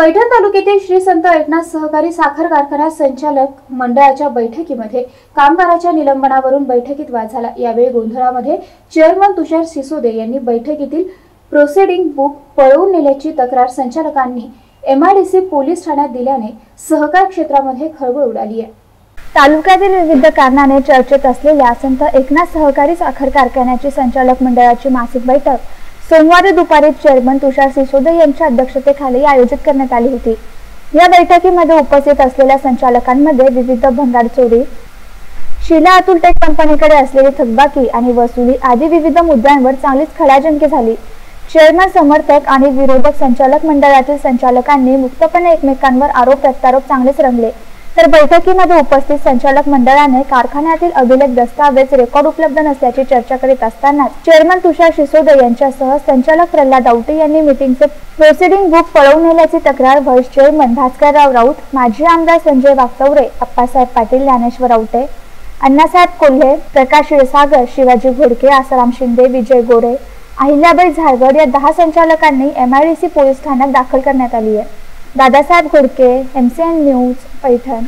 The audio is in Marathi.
पैठण तालुक्यातील श्री संत एकनाथ सहकारी साखर कारखाना संचालक मंडळाच्या बैठकीमध्ये कामगाराच्या निलंबनावरून बैठकीत वाद झाला. यावेळी गोंधळामध्ये चेअरमन तुषार सिसोदे यांनी बैठकीतील प्रोसिडिंग बुक पळवून नेल्याची तक्रार संचालकांनी एमआयडीसी पोलीस ठाण्यात दिल्याने सहकार क्षेत्रामध्ये खळबळ उडाली आहे. तालुक्यातील विविध कारणाने चर्चेत असलेल्या संत एकनाथ सहकारी साखर कारखान्याची संचालक मंडळाची मासिक बैठक सोमवारी दुपारी चेअरमन तुषार सिसोदे यांच्या अध्यक्षतेखाली आयोजित करण्यात आली होती. या बैठकीमध्ये उपस्थित असलेल्या संचालकांमध्ये विविध भंगार चोरी शिला अतुल टेक कंपनीकडे असलेली थकबाकी आणि वसुली आदी विविध मुद्द्यांवर चांगलीच खडाजंकी झाली. चेअरमन समर्थक आणि विरोधक संचालक मंडळातील संचालकांनी मुक्तपणे एकमेकांवर आरोप प्रत्यारोप चांगलेच रंगले. तर बैठकीमध्ये उपस्थित संचालक मंडळाने कारखान्यातील अभिलेख दस्तावेज रेकॉर्ड उपलब्ध नसल्याची चर्चा करीत असतानाच चेअरमन तुषार सिसोदे यांच्यासह संचालक प्रल्हाद आवटे यांनी मीटिंगचे प्रोसिडिंग बुक पळवून नेल्याची तक्रार व्हाईस चेअरमन भास्करराव राऊत माजी आमदार संजय वागचौरे अप्पासाहेब पाटील ज्ञानेश्वर आवटे अण्णासाहेब कोल्हे प्रकाश क्षीरसागर शिवाजी घोडके आसाराम शिंदे विजय गोरे अहिल्याबाई झारगड या दहा संचालकांनी एमआयडीसी पोलीस ठाण्यात दाखल करण्यात आली आहे. Dadasaheb Ghodke M C N news Paithan.